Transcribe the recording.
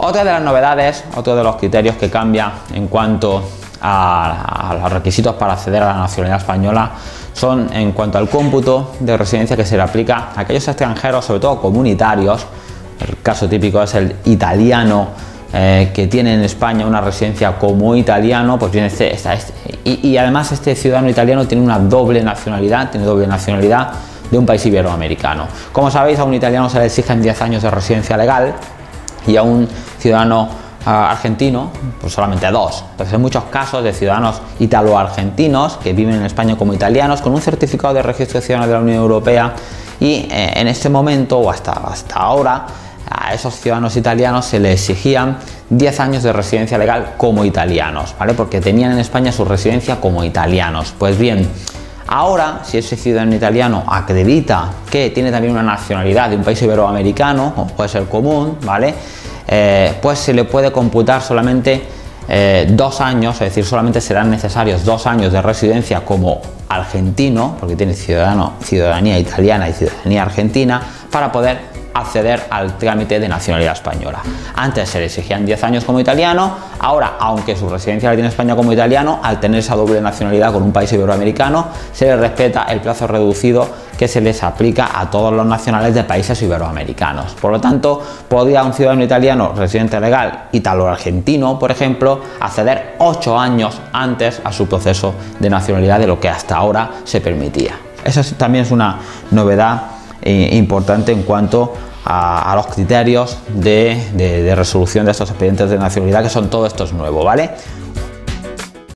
Otra de las novedades, otro de los criterios que cambia en cuanto a, los requisitos para acceder a la nacionalidad española son en cuanto al cómputo de residencia que se le aplica a aquellos extranjeros, sobre todo comunitarios. El caso típico es el italiano eh, que tiene en España una residencia como italiano, pues viene este, este, y, además este ciudadano italiano tiene una doble nacionalidad, tiene doble nacionalidad de un país iberoamericano. Como sabéis, a un italiano se le exigen 10 años de residencia legal y a un ciudadano argentino, pues solamente dos. Entonces hay muchos casos de ciudadanos italo-argentinos que viven en España como italianos con un certificado de registro ciudadano de la Unión Europea y eh, en este momento o hasta, hasta ahora a esos ciudadanos italianos se les exigían 10 años de residencia legal como italianos, ¿vale? Porque tenían en España su residencia como italianos. Pues bien, ahora si ese ciudadano italiano acredita que tiene también una nacionalidad de un país iberoamericano, como puede ser común, ¿vale? Eh, pues se le puede computar solamente eh, dos años, es decir, solamente serán necesarios dos años de residencia como argentino, porque tiene ciudadano, ciudadanía italiana y ciudadanía argentina, para poder acceder al trámite de nacionalidad española. Antes se le exigían 10 años como italiano, ahora, aunque su residencia la tiene España como italiano, al tener esa doble nacionalidad con un país iberoamericano, se le respeta el plazo reducido que se les aplica a todos los nacionales de países iberoamericanos. Por lo tanto, podría un ciudadano italiano residente legal italo-argentino, por ejemplo, acceder 8 años antes a su proceso de nacionalidad de lo que hasta ahora se permitía. Esa también es una novedad eh, importante en cuanto a, los criterios de, de, resolución de estos expedientes de nacionalidad, que son todos estos nuevos, ¿vale?